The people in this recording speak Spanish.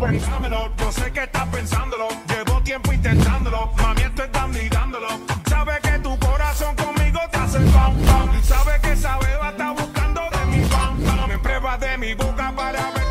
Pensámelo, yo sé que estás pensándolo. Llevo tiempo intentándolo. Mami, esto es dando. Sabe que tu corazón conmigo te hace pam pam. Sabe que esa beba está buscando de mi pam pam. Me prueba de mi boca para ver.